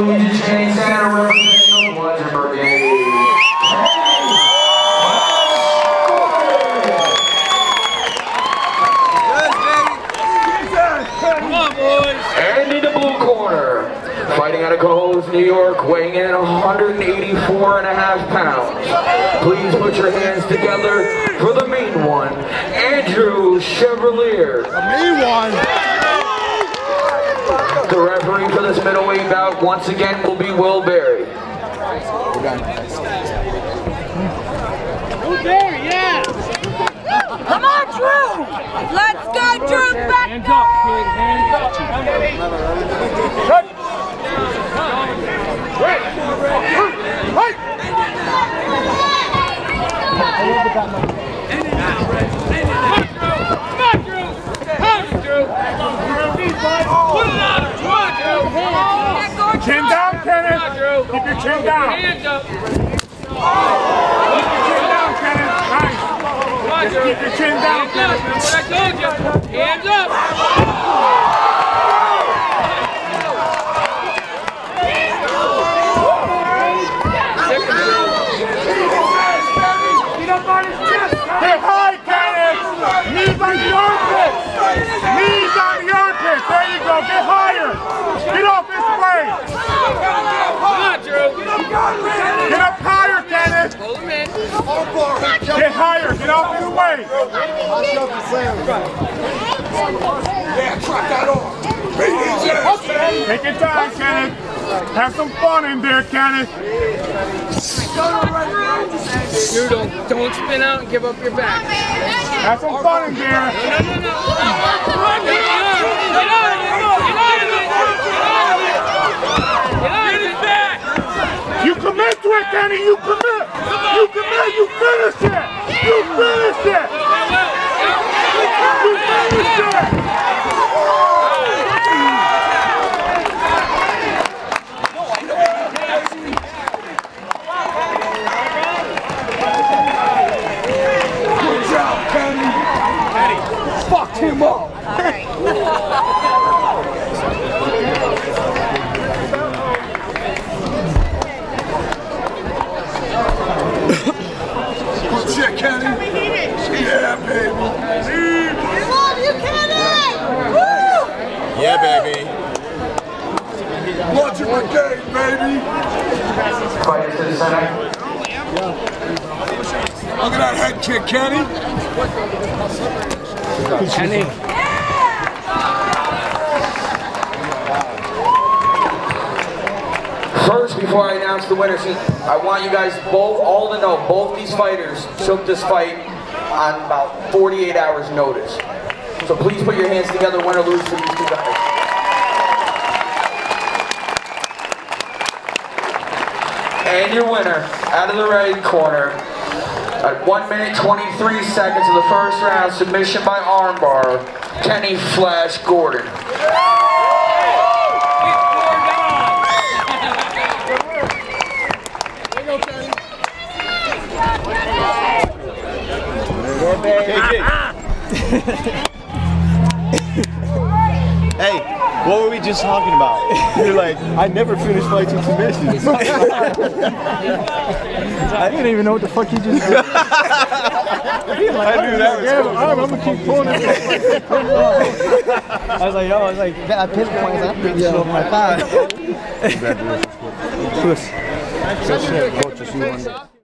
Luigi Channing Santa representing the the blue corner, fighting out of New York, weighing in 184 and a half pounds. Please put your hands together for the main one, Andrew Chevalier. Me one. The referee for this middleweight bout once again will be Will Berry. There, yeah. Come on, Drew! Let's go, Drew! Back Hands up, kid. Hands up. Come on, Drew. Come on, Drew. Put it on him. Come on, Drew. Back on, Chin Drew! down, Come on, Kenneth. Drew. Keep your chin down. Hands up. Chin down, Kenneth. Nice. Drew. Keep your chin down, up. What I told you. Hands up. Get high, Kenneth. Knees on the armpit. Knees on the armpit. There you go. Get higher. Get off this way. Come on, Drew. Get up higher, Kenneth. Pull him in. Get higher. Get off his way. Yeah, drop that off. Take your time, Kenneth. Have some fun in there, Kenneth. Drew, don't, don't spin out and give up your back. Have some fun in there. No, no, no. You commit to it, Kenny. You commit. You commit. You finish it. You finish it. You finish it. Shit, Kenny. Yeah, baby. Love you, Kenny! Woo! Yeah, baby. Bludgeon Brigade, baby. Fighters to the center. Look at that head kick, Kenny. Kenny. First, before I announce the winners, I want you guys both, all to know, both these fighters took this fight on about 48 hours notice. So please put your hands together, win or lose for these two guys. And your winner, out of the right corner, at 1 minute 23 seconds of the first round, submission by armbar, Kenny Flash Gordon. Hey, what were we just talking about? You're like, I never finish fights with submissions. I didn't even know what the fuck you just did. I knew that was yeah, I'm, I'm gonna keep pulling it. I was like, yo, I was like, I pinpoint, I put shit over my thigh. Congratulations, Puss.